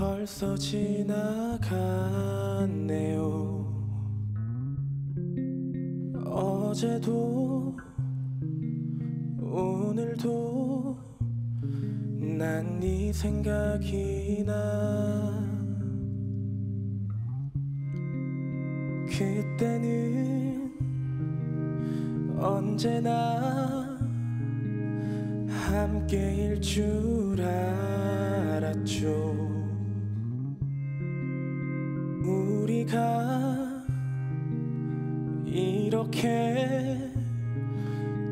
벌써 지나갔네요. 어제도 오늘도 난 네 생각이 나. 그때는 언제나 함께일 줄 알았죠 우리가 이렇게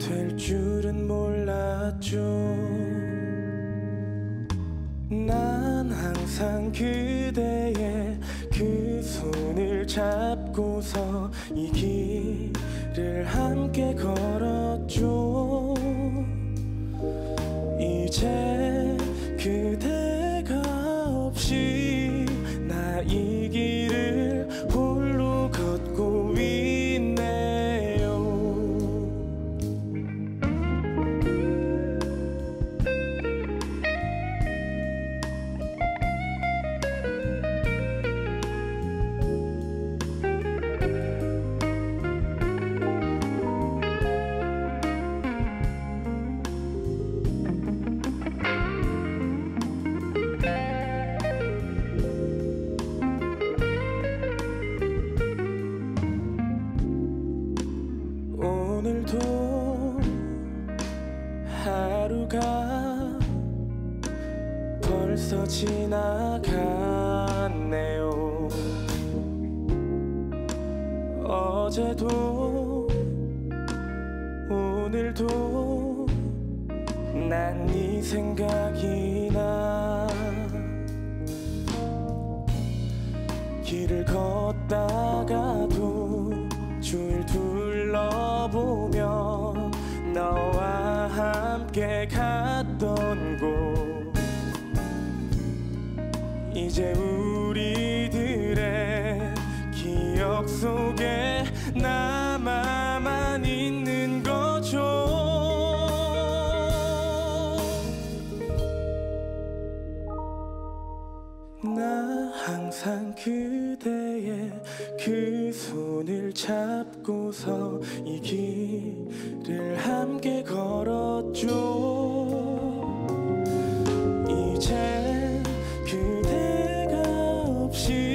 될 줄은 몰랐죠. 난 항상 그대의 그 손을 잡고서 이 길을 함께 걸었죠. 이제 그대가 없이 벌써 지나갔네요. 어제도 오늘도 난 네 생각이 나 이제 우리들의 기억 속에 남아만 있는 거죠. 나 항상 그대의 그 손을 잡고서 이 길을 함께 걸었죠 없